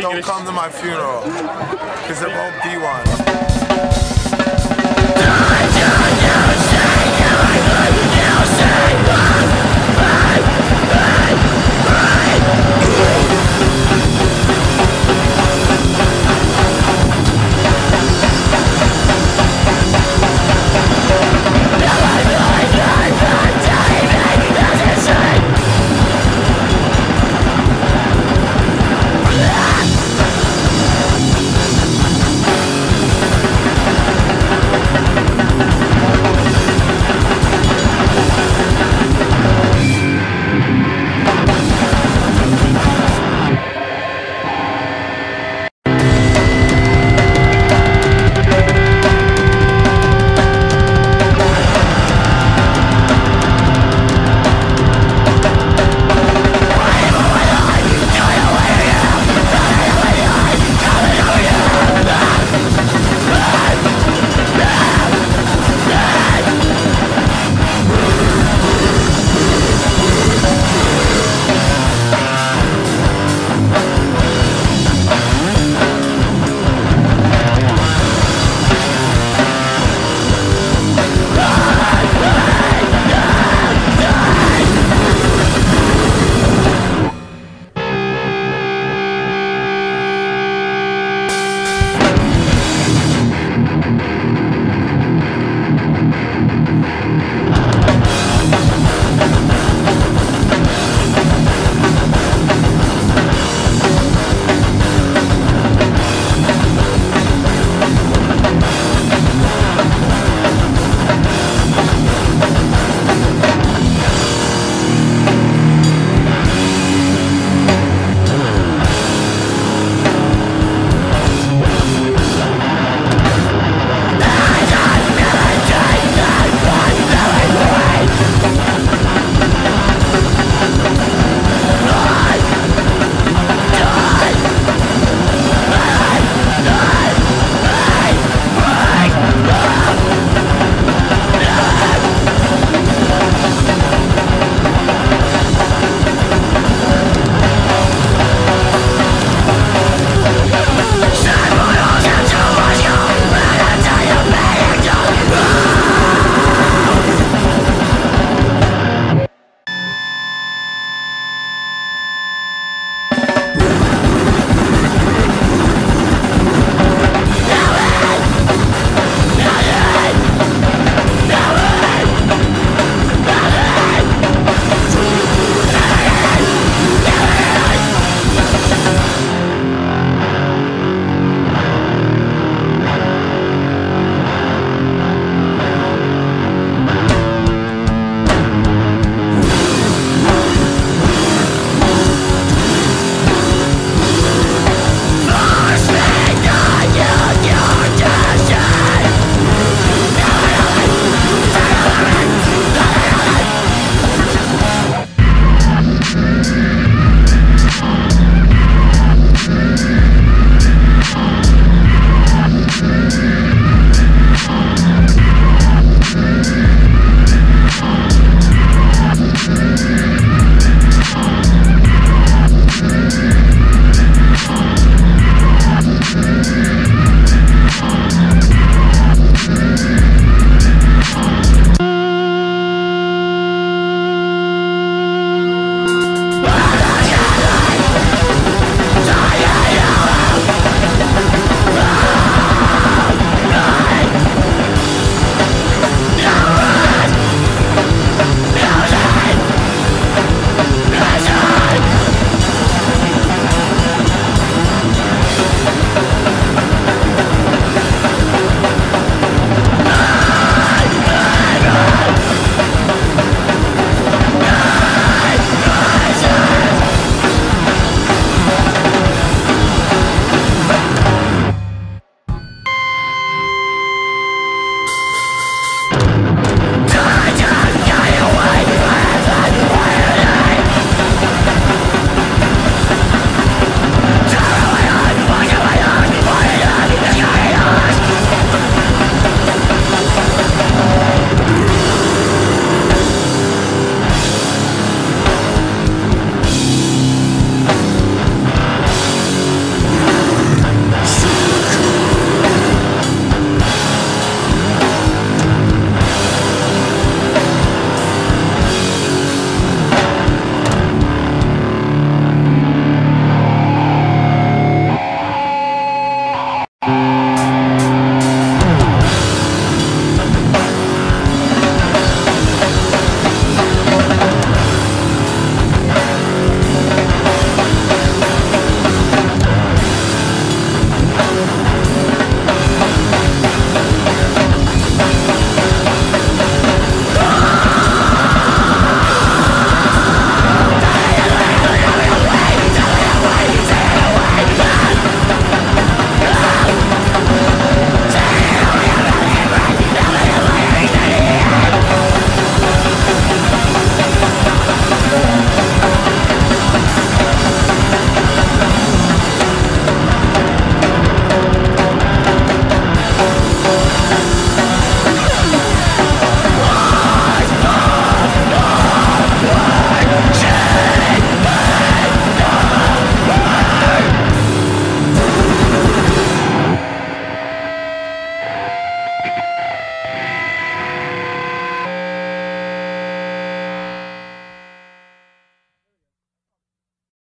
don't come to my funeral, because there won't be one.